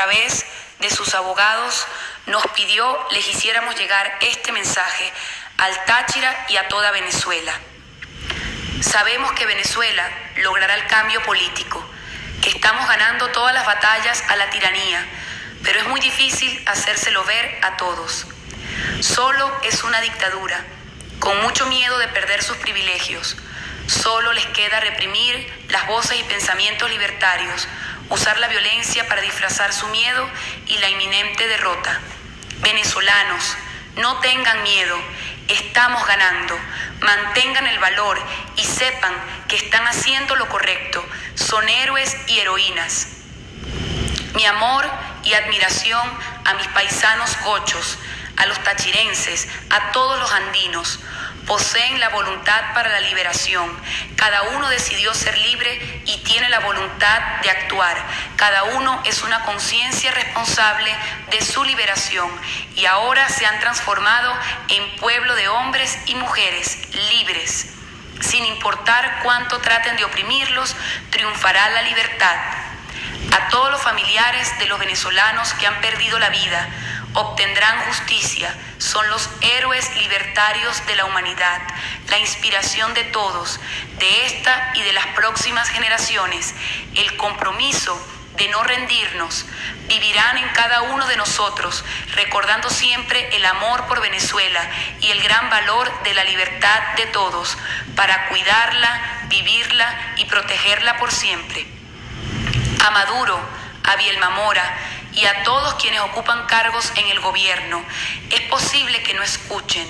través de sus abogados nos pidió les hiciéramos llegar este mensaje al Táchira y a toda Venezuela. Sabemos que Venezuela logrará el cambio político, que estamos ganando todas las batallas a la tiranía, pero es muy difícil hacérselo ver a todos. Solo es una dictadura, con mucho miedo de perder sus privilegios. Solo les queda reprimir las voces y pensamientos libertarios, usar la violencia para disfrazar su miedo y la inminente derrota. Venezolanos, no tengan miedo, estamos ganando. Mantengan el valor y sepan que están haciendo lo correcto. Son héroes y heroínas. Mi amor y admiración a mis paisanos gochos, a los tachirenses, a todos los andinos. Poseen la voluntad para la liberación. Cada uno decidió ser libre y tiene la voluntad de actuar. Cada uno es una conciencia responsable de su liberación y ahora se han transformado en pueblo de hombres y mujeres libres. Sin importar cuánto traten de oprimirlos, triunfará la libertad. A todos los familiares de los venezolanos que han perdido la vida, obtendrán justicia, son los héroes libertarios de la humanidad, la inspiración de todos, de esta y de las próximas generaciones, el compromiso de no rendirnos, vivirán en cada uno de nosotros, recordando siempre el amor por Venezuela y el gran valor de la libertad de todos, para cuidarla, vivirla y protegerla por siempre. A Maduro, a Bielma Mora, y a todos quienes ocupan cargos en el gobierno. Es posible que no escuchen,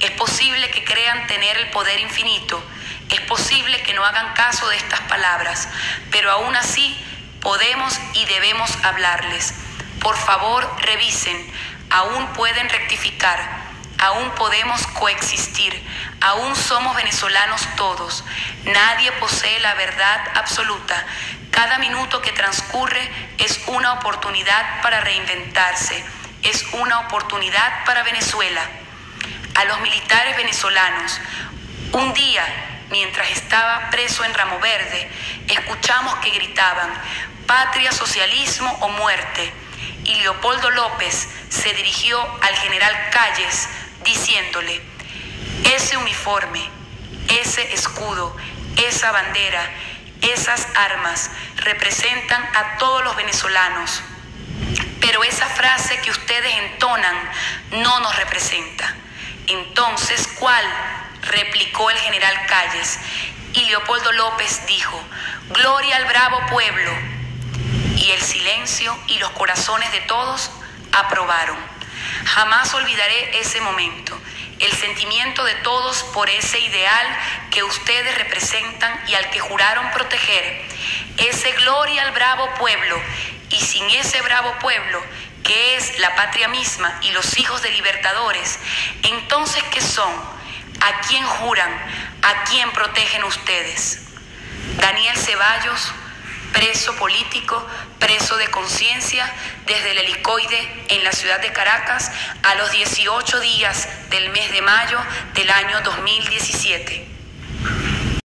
es posible que crean tener el poder infinito, es posible que no hagan caso de estas palabras, pero aún así podemos y debemos hablarles. Por favor, revisen, aún pueden rectificar, aún podemos coexistir, aún somos venezolanos todos, nadie posee la verdad absoluta, cada minuto que transcurre es una oportunidad para reinventarse, es una oportunidad para Venezuela. A los militares venezolanos, un día, mientras estaba preso en Ramo Verde, escuchamos que gritaban, patria, socialismo o muerte. Y Leopoldo López se dirigió al general Calles diciéndole, ese uniforme, ese escudo, esa bandera, esas armas representan a todos los venezolanos, pero esa frase que ustedes entonan no nos representa. Entonces, ¿cuál? replicó el general Calles. Y Leopoldo López dijo, Gloria al bravo pueblo. Y el silencio y los corazones de todos aprobaron. Jamás olvidaré ese momento el sentimiento de todos por ese ideal que ustedes representan y al que juraron proteger, ese gloria al bravo pueblo, y sin ese bravo pueblo, que es la patria misma y los hijos de libertadores, entonces ¿qué son? ¿A quién juran? ¿A quién protegen ustedes? Daniel Ceballos, preso político, preso de conciencia, desde el helicoide en la ciudad de Caracas a los 18 días del mes de mayo del año 2017.